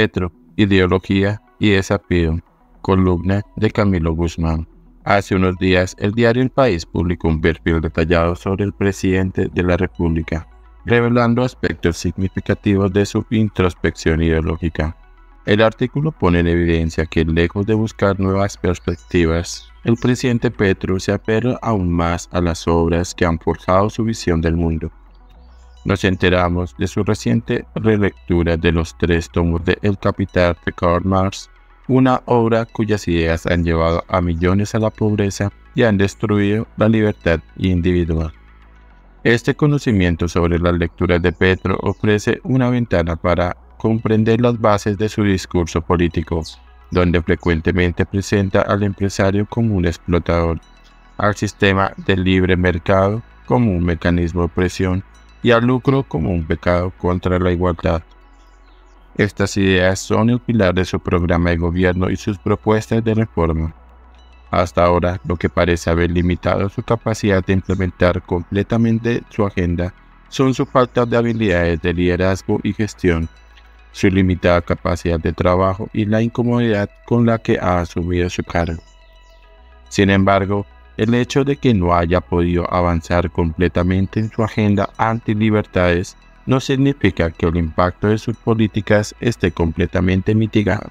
Petro, Ideología y Desafío, columna de Camilo Guzmán. Hace unos días, el diario El País publicó un perfil detallado sobre el presidente de la República, revelando aspectos significativos de su introspección ideológica. El artículo pone en evidencia que, lejos de buscar nuevas perspectivas, el presidente Petro se apela aún más a las obras que han forjado su visión del mundo. Nos enteramos de su reciente relectura de los tres tomos de El Capital de Karl Marx, una obra cuyas ideas han llevado a millones a la pobreza y han destruido la libertad individual. Este conocimiento sobre las lecturas de Petro ofrece una ventana para comprender las bases de su discurso político, donde frecuentemente presenta al empresario como un explotador, al sistema del libre mercado como un mecanismo de presión y al lucro como un pecado contra la igualdad. Estas ideas son el pilar de su programa de gobierno y sus propuestas de reforma. Hasta ahora, lo que parece haber limitado su capacidad de implementar completamente su agenda son su falta de habilidades de liderazgo y gestión, su limitada capacidad de trabajo y la incomodidad con la que ha asumido su cargo. Sin embargo, el hecho de que no haya podido avanzar completamente en su agenda anti-libertades no significa que el impacto de sus políticas esté completamente mitigado.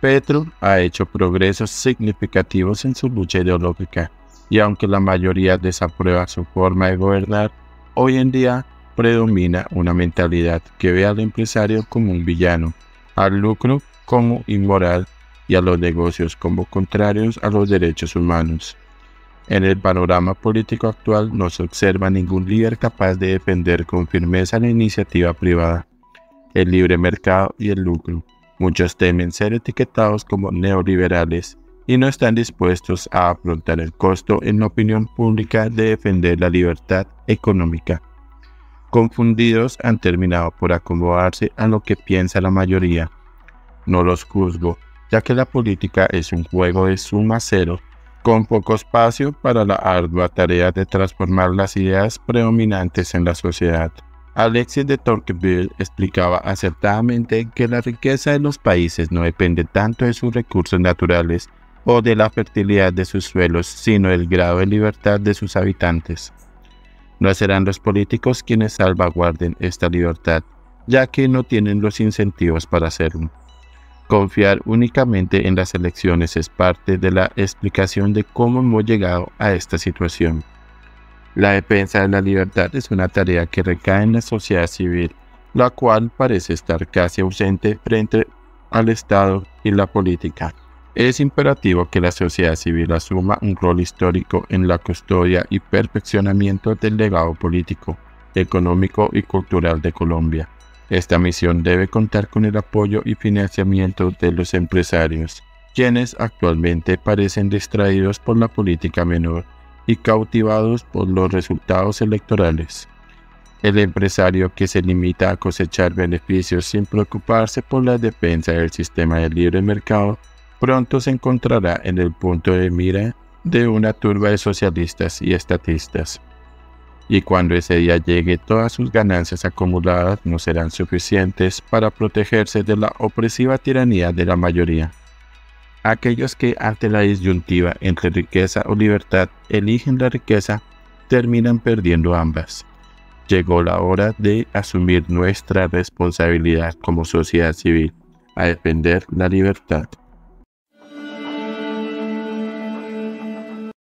Petro ha hecho progresos significativos en su lucha ideológica, y aunque la mayoría desaprueba su forma de gobernar, hoy en día predomina una mentalidad que ve al empresario como un villano, al lucro como inmoral y a los negocios como contrarios a los derechos humanos. En el panorama político actual no se observa ningún líder capaz de defender con firmeza la iniciativa privada, el libre mercado y el lucro. Muchos temen ser etiquetados como neoliberales y no están dispuestos a afrontar el costo en la opinión pública de defender la libertad económica. Confundidos han terminado por acomodarse a lo que piensa la mayoría. No los juzgo, ya que la política es un juego de suma cero, con poco espacio para la ardua tarea de transformar las ideas predominantes en la sociedad. Alexis de Tocqueville explicaba acertadamente que la riqueza de los países no depende tanto de sus recursos naturales o de la fertilidad de sus suelos, sino del grado de libertad de sus habitantes. No serán los políticos quienes salvaguarden esta libertad, ya que no tienen los incentivos para hacerlo. Confiar únicamente en las elecciones es parte de la explicación de cómo hemos llegado a esta situación. La defensa de la libertad es una tarea que recae en la sociedad civil, la cual parece estar casi ausente frente al Estado y la política. Es imperativo que la sociedad civil asuma un rol histórico en la custodia y perfeccionamiento del legado político, económico y cultural de Colombia. Esta misión debe contar con el apoyo y financiamiento de los empresarios, quienes actualmente parecen distraídos por la política menor y cautivados por los resultados electorales. El empresario que se limita a cosechar beneficios sin preocuparse por la defensa del sistema de libre mercado, pronto se encontrará en el punto de mira de una turba de socialistas y estatistas y cuando ese día llegue todas sus ganancias acumuladas no serán suficientes para protegerse de la opresiva tiranía de la mayoría. Aquellos que ante la disyuntiva entre riqueza o libertad eligen la riqueza terminan perdiendo ambas. Llegó la hora de asumir nuestra responsabilidad como sociedad civil a defender la libertad.